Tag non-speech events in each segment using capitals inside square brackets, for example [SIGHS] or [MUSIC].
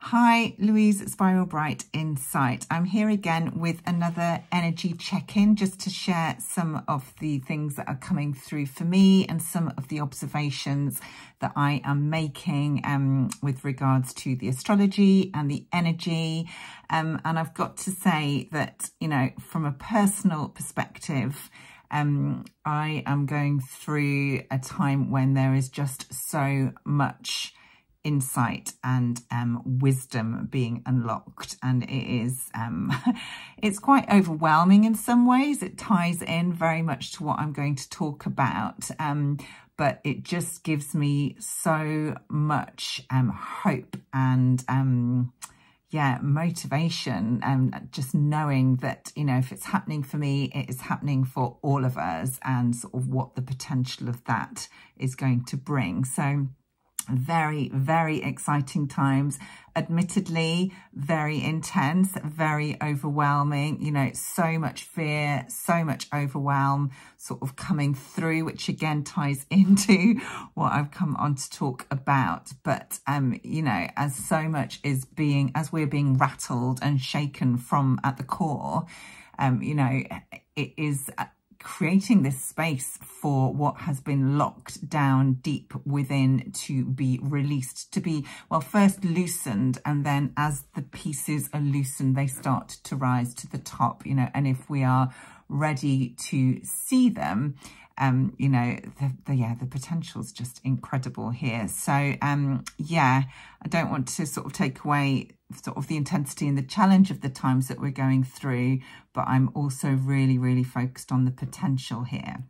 Hi, Louise Spiral Bright Insight. I'm here again with another energy check-in just to share some of the things that are coming through for me and some of the observations that I am making um, with regards to the astrology and the energy. Um, and I've got to say that, you know, from a personal perspective, um, I am going through a time when there is just so much insight and um, wisdom being unlocked. And it is um, [LAUGHS] it's quite overwhelming in some ways. It ties in very much to what I'm going to talk about um, but it just gives me so much um, hope and um, yeah motivation and just knowing that you know if it's happening for me it is happening for all of us and sort of what the potential of that is going to bring. So very, very exciting times. Admittedly, very intense, very overwhelming, you know, so much fear, so much overwhelm sort of coming through, which again ties [LAUGHS] into what I've come on to talk about. But, um, you know, as so much is being, as we're being rattled and shaken from at the core, um, you know, it is creating this space for what has been locked down deep within to be released, to be, well, first loosened, and then as the pieces are loosened, they start to rise to the top, you know, and if we are ready to see them, um, you know, the, the, yeah, the potential is just incredible here. So, um, yeah, I don't want to sort of take away sort of the intensity and the challenge of the times that we're going through, but I'm also really, really focused on the potential here.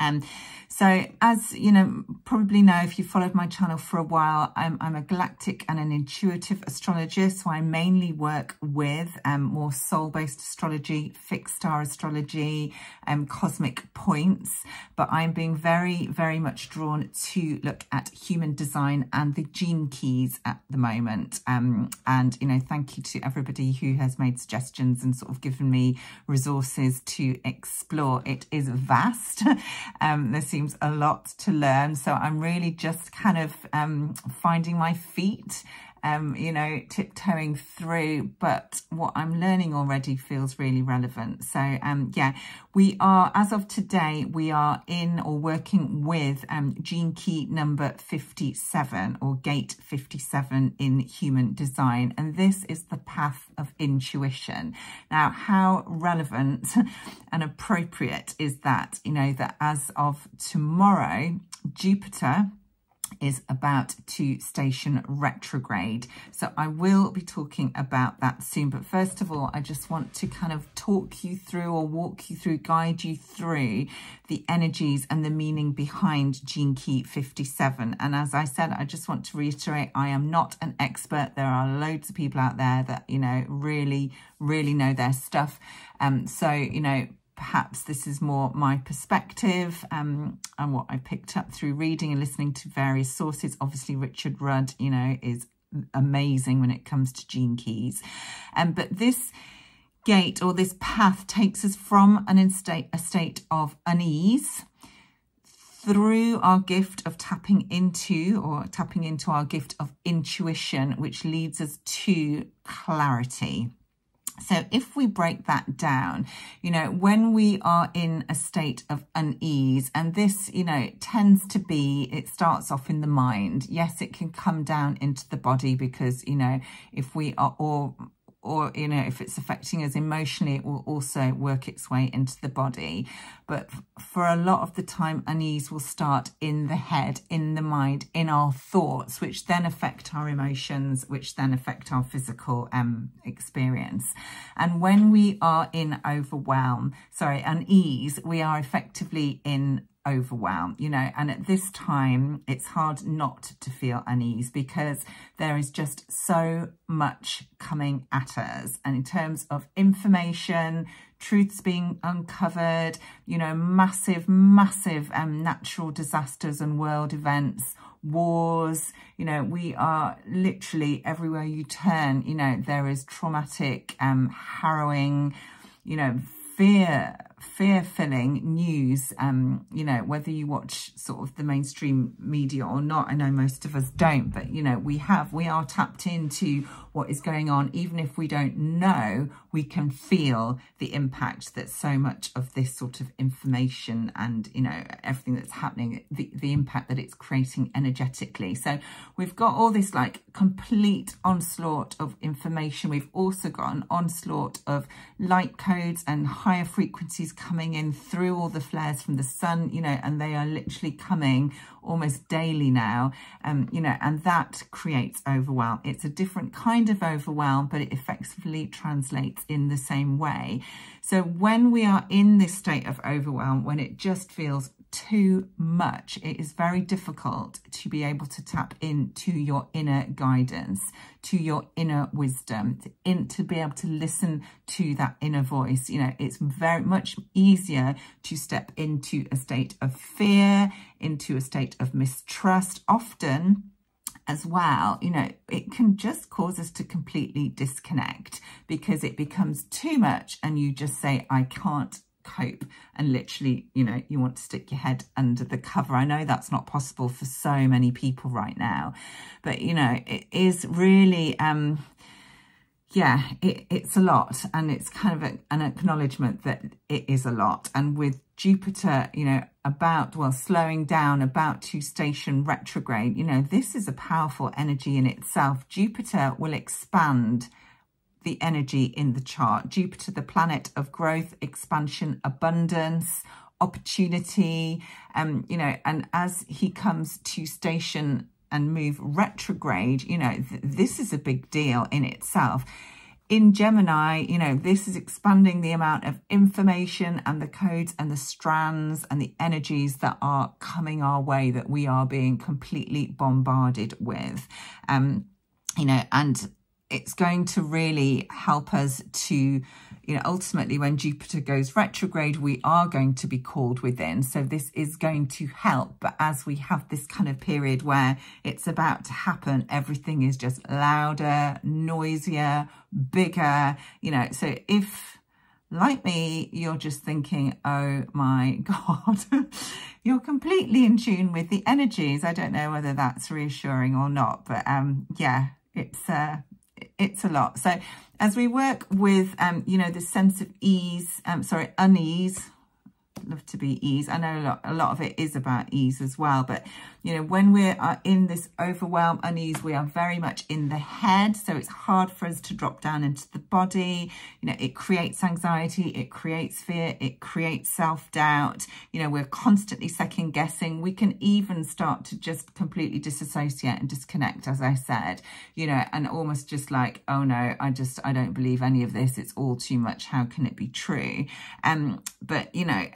Um, so as you know, probably know if you followed my channel for a while, I'm, I'm a galactic and an intuitive astrologist. So I mainly work with um, more soul-based astrology, fixed star astrology, um, cosmic points. But I'm being very, very much drawn to look at human design and the gene keys at the moment. Um, and, you know, thank you to everybody who has made suggestions and sort of given me resources to explore. It is vast. [LAUGHS] Um, there seems a lot to learn. So I'm really just kind of um, finding my feet um, you know, tiptoeing through, but what I'm learning already feels really relevant. So, um, yeah, we are, as of today, we are in or working with um, gene key number 57 or gate 57 in human design. And this is the path of intuition. Now, how relevant [LAUGHS] and appropriate is that, you know, that as of tomorrow, Jupiter is about to station retrograde. So I will be talking about that soon. But first of all, I just want to kind of talk you through or walk you through, guide you through the energies and the meaning behind Gene Key 57. And as I said, I just want to reiterate, I am not an expert. There are loads of people out there that, you know, really, really know their stuff. Um, so, you know, perhaps this is more my perspective um, and what I picked up through reading and listening to various sources. Obviously, Richard Rudd, you know, is amazing when it comes to gene keys. Um, but this gate or this path takes us from an state, a state of unease through our gift of tapping into or tapping into our gift of intuition, which leads us to clarity. So if we break that down, you know, when we are in a state of unease, and this, you know, tends to be, it starts off in the mind. Yes, it can come down into the body because, you know, if we are all or, you know, if it's affecting us emotionally, it will also work its way into the body. But for a lot of the time, unease will start in the head, in the mind, in our thoughts, which then affect our emotions, which then affect our physical um, experience. And when we are in overwhelm, sorry, unease, we are effectively in overwhelm, you know, and at this time, it's hard not to feel unease because there is just so much coming at us. And in terms of information, truths being uncovered, you know, massive, massive um, natural disasters and world events, wars, you know, we are literally everywhere you turn, you know, there is traumatic, um, harrowing, you know, fear fear-filling news, um, you know, whether you watch sort of the mainstream media or not, I know most of us don't, but, you know, we have, we are tapped into what is going on. Even if we don't know, we can feel the impact that so much of this sort of information and, you know, everything that's happening, the, the impact that it's creating energetically. So we've got all this like complete onslaught of information. We've also got an onslaught of light codes and higher frequencies coming in through all the flares from the sun, you know, and they are literally coming almost daily now, um, you know, and that creates overwhelm. It's a different kind of overwhelm, but it effectively translates in the same way. So when we are in this state of overwhelm, when it just feels too much, it is very difficult to be able to tap into your inner guidance, to your inner wisdom, to, in, to be able to listen to that inner voice. You know, it's very much easier to step into a state of fear, into a state of mistrust. Often, as well, you know, it can just cause us to completely disconnect because it becomes too much and you just say, I can't cope. And literally you know you want to stick your head under the cover. I know that's not possible for so many people right now but you know it is really um yeah it, it's a lot. And it's kind of a, an acknowledgement that it is a lot. And with jupiter you know about well slowing down about to station retrograde you know this is a powerful energy in itself jupiter will expand the energy in the chart. Jupiter, the planet of growth, expansion, abundance, opportunity, um, you know, and as he comes to station and move retrograde, you know, th this is a big deal in itself. In Gemini, you know, this is expanding the amount of information and the codes and the strands and the energies that are coming our way that we are being completely bombarded with. Um, you know, and it's going to really help us to, you know, ultimately when Jupiter goes retrograde, we are going to be called within. So this is going to help. But as we have this kind of period where it's about to happen, everything is just louder, noisier, bigger, you know, so if like me, you're just thinking, oh my [LAUGHS] God, you're completely in tune with the energies. I don't know whether that's reassuring or not, but um, yeah, it's uh, it's a lot. So as we work with, um, you know, the sense of ease, um, sorry, unease, love to be ease. I know a lot, a lot of it is about ease as well, but you know, when we're uh, in this overwhelm, unease, we are very much in the head. So it's hard for us to drop down into the body. You know, it creates anxiety, it creates fear, it creates self-doubt. You know, we're constantly second guessing. We can even start to just completely disassociate and disconnect, as I said, you know, and almost just like, oh no, I just, I don't believe any of this. It's all too much. How can it be true? Um, but, you know,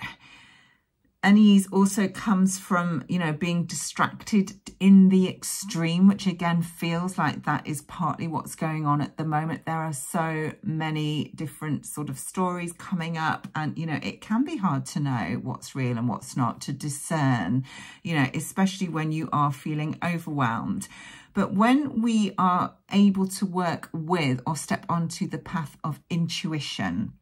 unease also comes from, you know, being distracted in the extreme, which again feels like that is partly what's going on at the moment. There are so many different sort of stories coming up and, you know, it can be hard to know what's real and what's not, to discern, you know, especially when you are feeling overwhelmed. But when we are able to work with or step onto the path of intuition,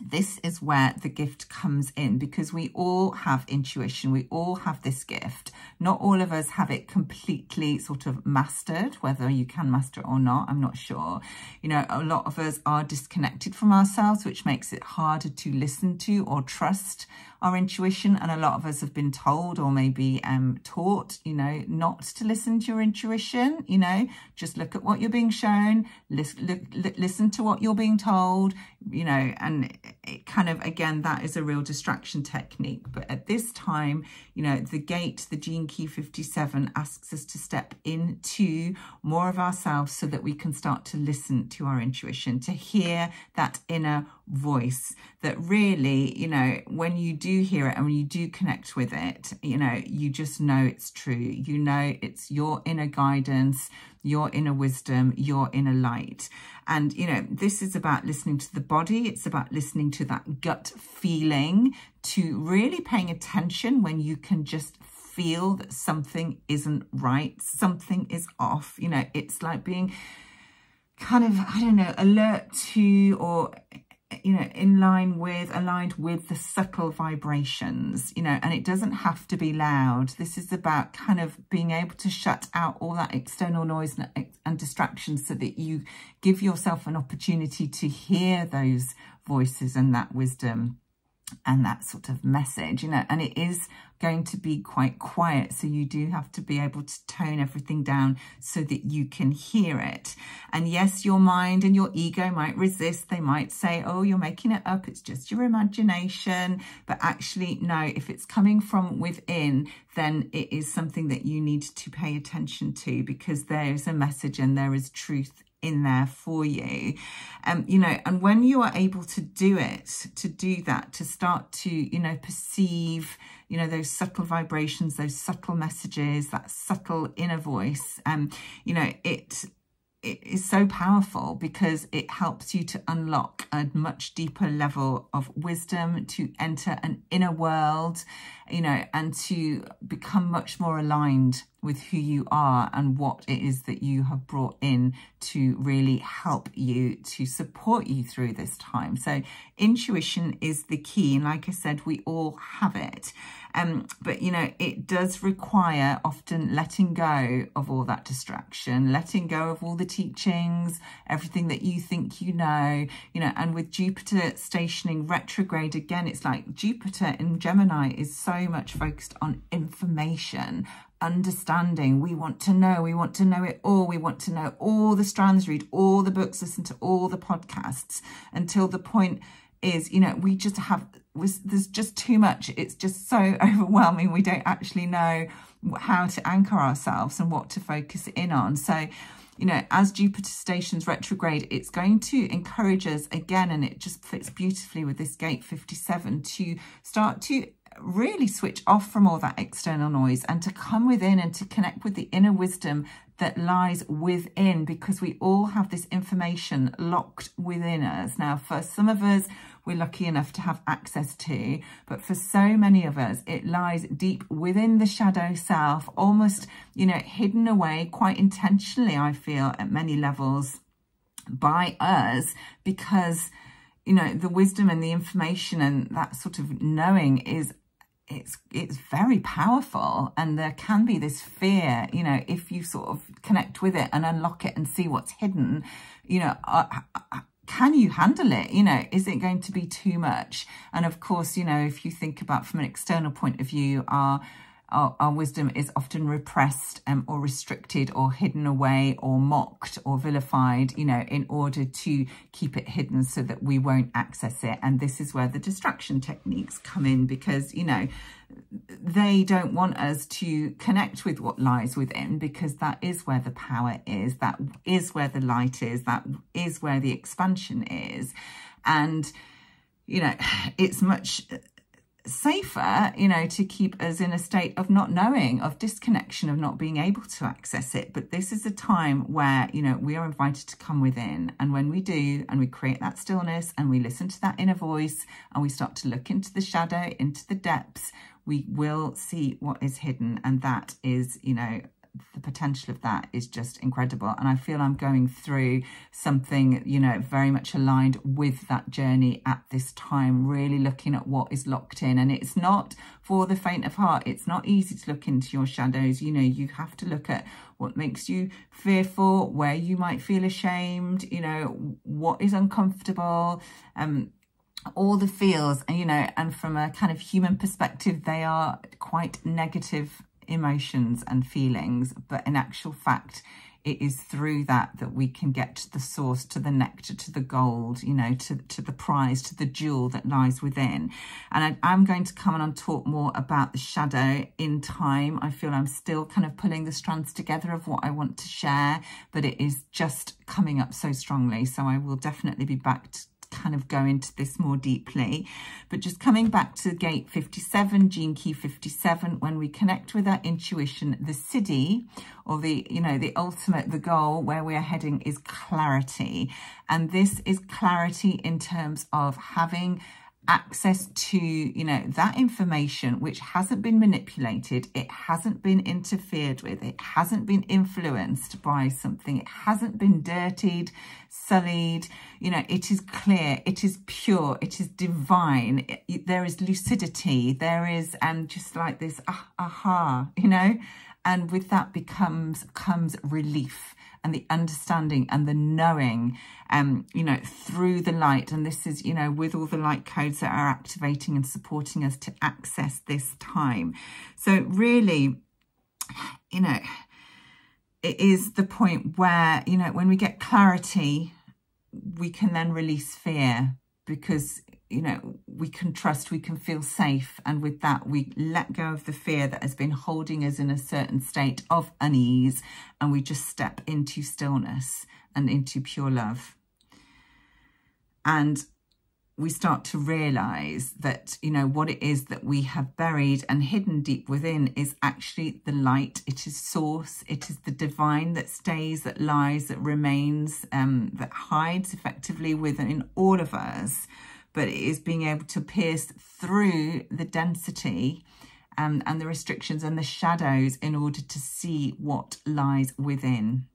this is where the gift comes in because we all have intuition. We all have this gift. Not all of us have it completely sort of mastered, whether you can master it or not, I'm not sure. You know, a lot of us are disconnected from ourselves, which makes it harder to listen to or trust our intuition. And a lot of us have been told or maybe um, taught, you know, not to listen to your intuition, you know, just look at what you're being shown, listen, listen to what you're being told, you know, and it kind of, again, that is a real distraction technique. But at this time, you know, the gate, the gene key 57 asks us to step into more of ourselves so that we can start to listen to our intuition, to hear that inner voice that really, you know, when you do hear it and when you do connect with it, you know, you just know it's true. You know, it's your inner guidance, your inner wisdom, your inner light. And, you know, this is about listening to the body. It's about listening to that gut feeling, to really paying attention when you can just feel that something isn't right, something is off. You know, it's like being kind of, I don't know, alert to or you know, in line with, aligned with the subtle vibrations, you know, and it doesn't have to be loud. This is about kind of being able to shut out all that external noise and, and distractions so that you give yourself an opportunity to hear those voices and that wisdom and that sort of message, you know, and it is going to be quite quiet. So you do have to be able to tone everything down so that you can hear it. And yes, your mind and your ego might resist. They might say, oh, you're making it up. It's just your imagination. But actually, no, if it's coming from within, then it is something that you need to pay attention to because there is a message and there is truth in there for you. Um, you know, and when you are able to do it, to do that, to start to, you know, perceive, you know, those subtle vibrations, those subtle messages, that subtle inner voice, um, you know, it it is so powerful because it helps you to unlock a much deeper level of wisdom, to enter an inner world, you know, and to become much more aligned with who you are and what it is that you have brought in to really help you to support you through this time. So intuition is the key. And like I said, we all have it. Um, but, you know, it does require often letting go of all that distraction, letting go of all the teachings, everything that you think you know, you know, and with Jupiter stationing retrograde again, it's like Jupiter in Gemini is so much focused on information, understanding. We want to know. We want to know it all. We want to know all the strands, read all the books, listen to all the podcasts until the point is, you know, we just have, there's just too much. It's just so [LAUGHS] overwhelming. We don't actually know how to anchor ourselves and what to focus in on. So, you know, as Jupiter stations retrograde, it's going to encourage us again, and it just fits beautifully with this gate 57 to start to really switch off from all that external noise and to come within and to connect with the inner wisdom that lies within because we all have this information locked within us. Now, for some of us, we're lucky enough to have access to, but for so many of us, it lies deep within the shadow self, almost, you know, hidden away quite intentionally, I feel, at many levels by us because you know, the wisdom and the information and that sort of knowing is it's it's very powerful. And there can be this fear you know if you sort of connect with it and unlock it and see what's hidden you know uh, uh, can you handle it? You know is it going to be too much? And of course you know if you think about from an external point of view our our, our wisdom is often repressed um, or restricted or hidden away or mocked or vilified, you know, in order to keep it hidden so that we won't access it. And this is where the distraction techniques come in because, you know, they don't want us to connect with what lies within because that is where the power is, that is where the light is, that is where the expansion is. And, you know, [SIGHS] it's much safer, you know, to keep us in a state of not knowing, of disconnection, of not being able to access it. But this is a time where, you know, we are invited to come within. And when we do, and we create that stillness and we listen to that inner voice and we start to look into the shadow, into the depths, we will see what is hidden. And that is, you know, the potential of that is just incredible. And I feel I'm going through something, you know, very much aligned with that journey at this time, really looking at what is locked in. And it's not for the faint of heart. It's not easy to look into your shadows. You know, you have to look at what makes you fearful, where you might feel ashamed, you know, what is uncomfortable, um, all the feels, and you know, and from a kind of human perspective, they are quite negative emotions and feelings, but in actual fact, it is through that that we can get to the source, to the nectar, to the gold, you know, to, to the prize, to the jewel that lies within. And I, am going to come on and talk more about the shadow in time. I feel I'm still kind of pulling the strands together of what I want to share, but it is just coming up so strongly. So I will definitely be back kind of go into this more deeply. But just coming back to gate 57, gene key 57, when we connect with our intuition, the siddhi or the, you know, the ultimate, the goal where we are heading is clarity. And this is clarity in terms of having access to, you know, that information which hasn't been manipulated, it hasn't been interfered with, it hasn't been influenced by something, it hasn't been dirtied, sullied, you know, it is clear, it is pure, it is divine, it, it, there is lucidity, there is um, just like this ah, aha, you know, and with that becomes comes relief and the understanding and the knowing, um, you know, through the light. And this is, you know, with all the light codes that are activating and supporting us to access this time. So really, you know, it is the point where, you know, when we get clarity, we can then release fear because you know, we can trust, we can feel safe. And with that, we let go of the fear that has been holding us in a certain state of unease. And we just step into stillness and into pure love. And we start to realize that, you know, what it is that we have buried and hidden deep within is actually the light. It is source. It is the divine that stays, that lies, that remains, um, that hides effectively within all of us but it is being able to pierce through the density um, and the restrictions and the shadows in order to see what lies within.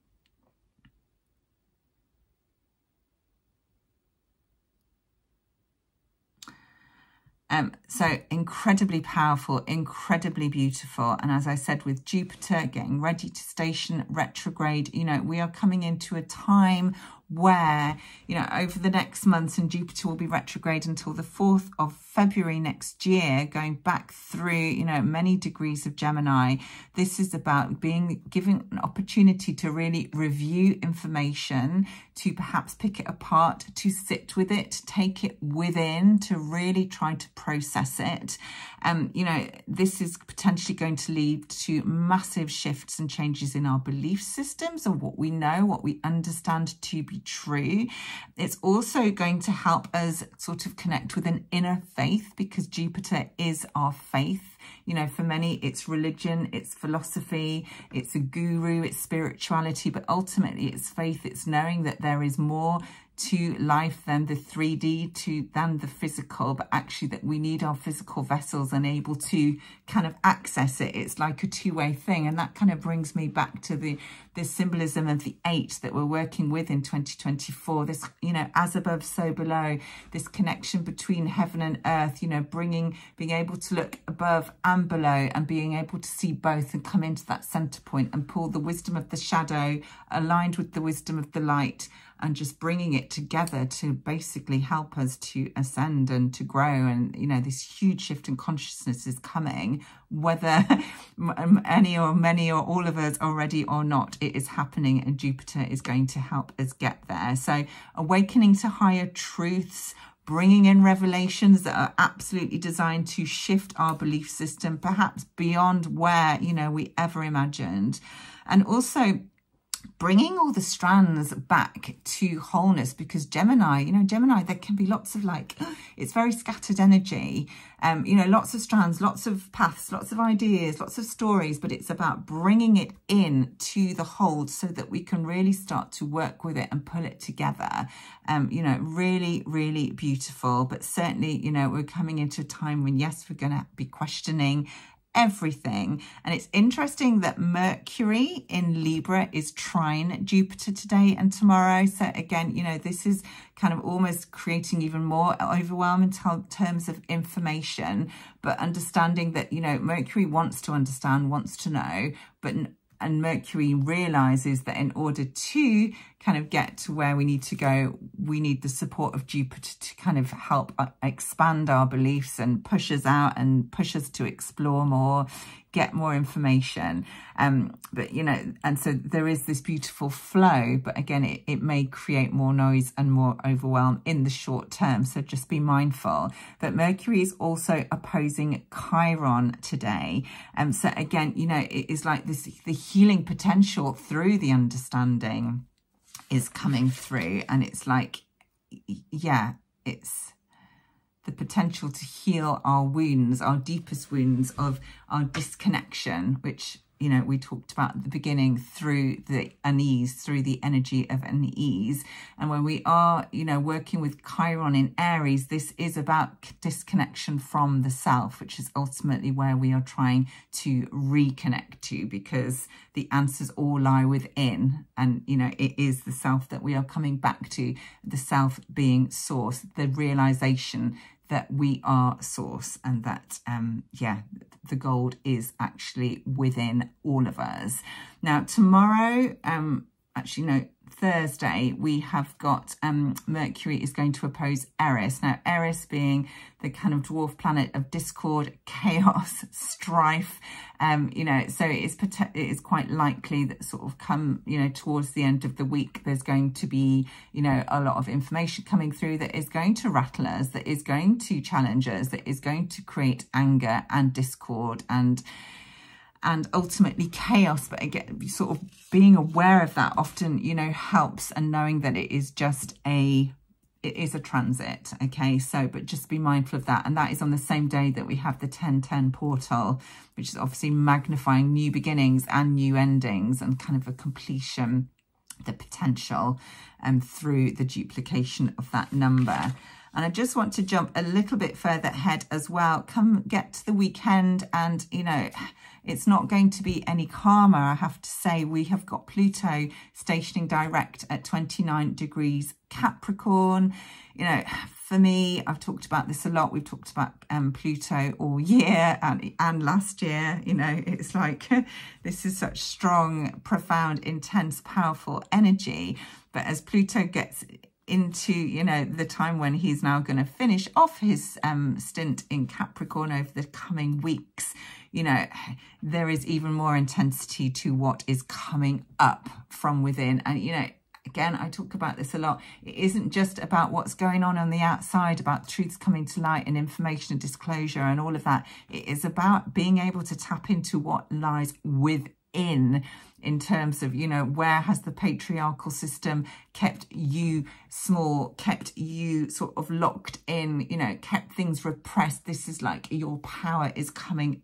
Um, so incredibly powerful, incredibly beautiful. And as I said, with Jupiter getting ready to station retrograde, you know, we are coming into a time where, you know, over the next months, and Jupiter will be retrograde until the 4th of February next year, going back through, you know, many degrees of Gemini. This is about being given an opportunity to really review information, to perhaps pick it apart, to sit with it, take it within, to really try to process it. Um, you know, this is potentially going to lead to massive shifts and changes in our belief systems of what we know, what we understand to be true. It's also going to help us sort of connect with an inner faith because Jupiter is our faith. You know, for many, it's religion, it's philosophy, it's a guru, it's spirituality, but ultimately it's faith. It's knowing that there is more to life than the 3D, to than the physical, but actually that we need our physical vessels and able to kind of access it. It's like a two-way thing. And that kind of brings me back to the, the symbolism of the eight that we're working with in 2024. This, you know, as above, so below, this connection between heaven and earth, you know, bringing, being able to look above and below and being able to see both and come into that center point and pull the wisdom of the shadow aligned with the wisdom of the light and just bringing it together to basically help us to ascend and to grow. And, you know, this huge shift in consciousness is coming, whether [LAUGHS] any or many or all of us are ready or not, it is happening and Jupiter is going to help us get there. So awakening to higher truths, bringing in revelations that are absolutely designed to shift our belief system, perhaps beyond where, you know, we ever imagined. And also bringing all the strands back to wholeness because Gemini, you know, Gemini, there can be lots of like, [GASPS] it's very scattered energy, um, you know, lots of strands, lots of paths, lots of ideas, lots of stories, but it's about bringing it in to the hold so that we can really start to work with it and pull it together. Um, you know, really, really beautiful, but certainly, you know, we're coming into a time when, yes, we're going to be questioning everything. And it's interesting that Mercury in Libra is trine Jupiter today and tomorrow. So again, you know, this is kind of almost creating even more overwhelm in terms of information, but understanding that, you know, Mercury wants to understand, wants to know, but and Mercury realizes that in order to kind of get to where we need to go, we need the support of Jupiter to kind of help uh, expand our beliefs and push us out and push us to explore more, get more information. Um, but, you know, and so there is this beautiful flow, but again, it, it may create more noise and more overwhelm in the short term. So just be mindful that Mercury is also opposing Chiron today. Um, so again, you know, it is like this, the healing potential through the understanding is coming through and it's like, yeah, it's the potential to heal our wounds, our deepest wounds of our disconnection, which you know, we talked about at the beginning through the unease, through the energy of unease. And when we are, you know, working with Chiron in Aries, this is about disconnection from the self, which is ultimately where we are trying to reconnect to because the answers all lie within. And, you know, it is the self that we are coming back to, the self being source, the realization that we are source and that, um, yeah, the gold is actually within all of us. Now, tomorrow, um, actually, no, Thursday, we have got um, Mercury is going to oppose Eris. Now, Eris being the kind of dwarf planet of discord, [LAUGHS] chaos, strife, um, you know, so it is, it is quite likely that sort of come, you know, towards the end of the week, there's going to be, you know, a lot of information coming through that is going to rattle us, that is going to challenge us, that is going to create anger and discord and, and ultimately chaos. But again, sort of being aware of that often, you know, helps and knowing that it is just a it is a transit okay so but just be mindful of that and that is on the same day that we have the 1010 portal which is obviously magnifying new beginnings and new endings and kind of a completion the potential um through the duplication of that number and I just want to jump a little bit further ahead as well. Come get to the weekend and, you know, it's not going to be any calmer, I have to say. We have got Pluto stationing direct at 29 degrees Capricorn. You know, for me, I've talked about this a lot. We've talked about um, Pluto all year and, and last year. You know, it's like [LAUGHS] this is such strong, profound, intense, powerful energy. But as Pluto gets into, you know, the time when he's now going to finish off his um, stint in Capricorn over the coming weeks, you know, there is even more intensity to what is coming up from within. And, you know, again, I talk about this a lot. It isn't just about what's going on on the outside, about truths coming to light and information and disclosure and all of that. It is about being able to tap into what lies within in terms of, you know, where has the patriarchal system kept you small, kept you sort of locked in, you know, kept things repressed. This is like your power is coming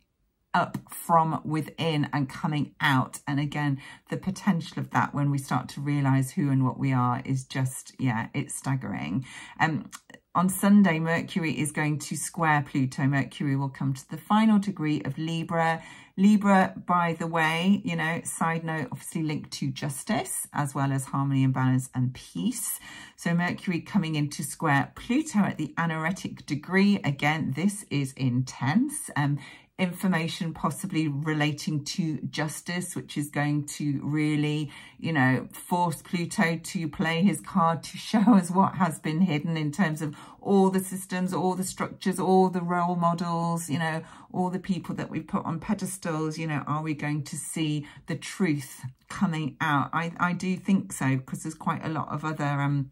up from within and coming out. And again, the potential of that when we start to realize who and what we are is just, yeah, it's staggering. Um, on Sunday, Mercury is going to square Pluto. Mercury will come to the final degree of Libra. Libra, by the way, you know, side note, obviously linked to justice as well as harmony and balance and peace. So Mercury coming into square Pluto at the anaretic degree. Again, this is intense. Um, information possibly relating to justice, which is going to really, you know, force Pluto to play his card to show us what has been hidden in terms of all the systems, all the structures, all the role models, you know, all the people that we put on pedestals, you know, are we going to see the truth coming out? I, I do think so because there's quite a lot of other um,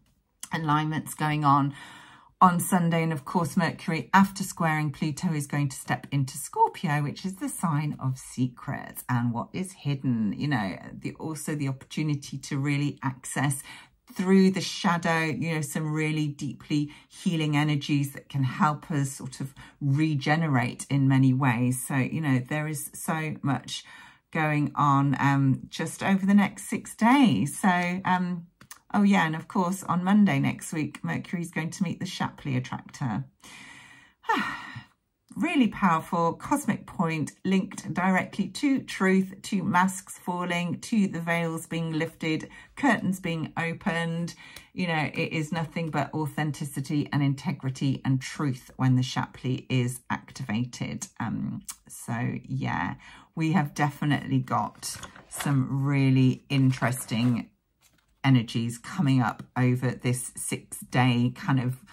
alignments going on on Sunday. And of course, Mercury, after squaring Pluto, is going to step into Scorpio, which is the sign of secrets and what is hidden. You know, the, also the opportunity to really access through the shadow, you know, some really deeply healing energies that can help us sort of regenerate in many ways. So, you know, there is so much going on um, just over the next six days. So, um, Oh yeah, and of course on Monday next week, Mercury's going to meet the Shapley attractor. [SIGHS] really powerful cosmic point linked directly to truth, to masks falling, to the veils being lifted, curtains being opened. You know, it is nothing but authenticity and integrity and truth when the Shapley is activated. Um, so yeah, we have definitely got some really interesting energies coming up over this six day kind of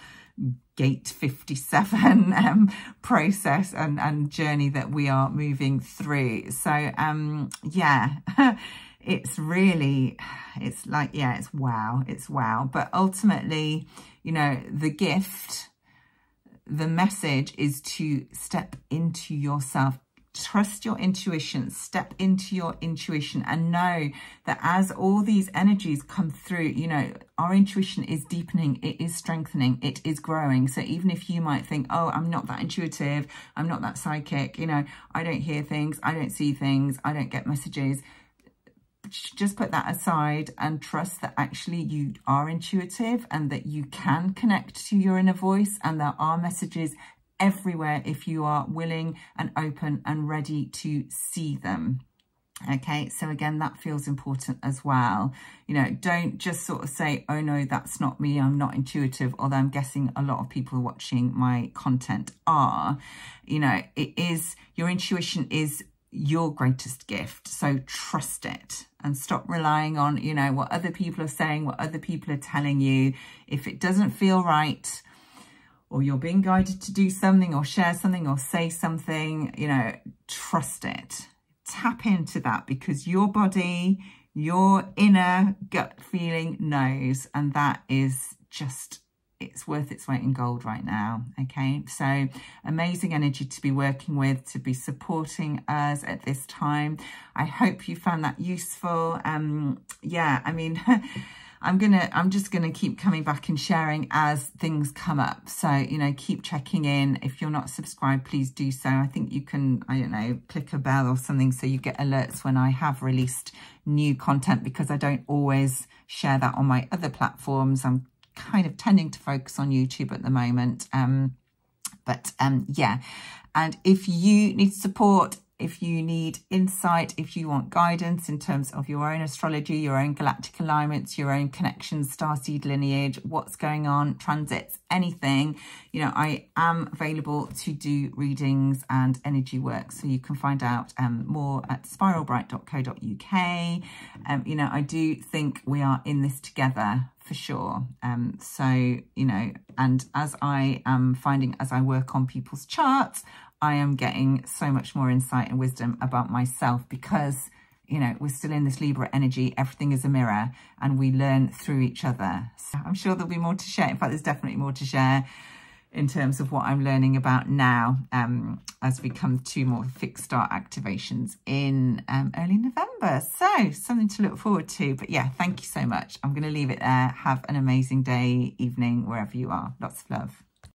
gate 57 [LAUGHS] um, process and, and journey that we are moving through. So, um, yeah, [LAUGHS] it's really, it's like, yeah, it's wow, it's wow. But ultimately, you know, the gift, the message is to step into yourself trust your intuition, step into your intuition and know that as all these energies come through, you know, our intuition is deepening, it is strengthening, it is growing. So even if you might think, oh, I'm not that intuitive, I'm not that psychic, you know, I don't hear things, I don't see things, I don't get messages, just put that aside and trust that actually you are intuitive and that you can connect to your inner voice and there are messages everywhere if you are willing and open and ready to see them. Okay, so again, that feels important as well. You know, don't just sort of say, oh no, that's not me, I'm not intuitive, although I'm guessing a lot of people watching my content are. You know, it is, your intuition is your greatest gift. So trust it and stop relying on, you know, what other people are saying, what other people are telling you. If it doesn't feel right, or you're being guided to do something or share something or say something, you know, trust it. Tap into that because your body, your inner gut feeling knows, and that is just it's worth its weight in gold right now okay? So amazing energy to be working with to be supporting us at this time. I hope you found that useful. Um yeah i mean [LAUGHS] I'm gonna, I'm just gonna keep coming back and sharing as things come up. So, you know, keep checking in. If you're not subscribed, please do so. I think you can, I don't know, click a bell or something so you get alerts when I have released new content because I don't always share that on my other platforms. I'm kind of tending to focus on YouTube at the moment. Um, but um, yeah, and if you need support if you need insight, if you want guidance in terms of your own astrology, your own galactic alignments, your own connections, starseed lineage, what's going on, transits, anything, you know, I am available to do readings and energy work. So you can find out um, more at spiralbright.co.uk. Um, you know, I do think we are in this together for sure. Um, so, you know, and as I am finding as I work on people's charts, I am getting so much more insight and wisdom about myself because, you know, we're still in this Libra energy. Everything is a mirror and we learn through each other. So I'm sure there'll be more to share. In fact, there's definitely more to share in terms of what I'm learning about now um, as we come to more fixed star activations in um, early November. So something to look forward to. But yeah, thank you so much. I'm going to leave it there. Have an amazing day, evening, wherever you are. Lots of love.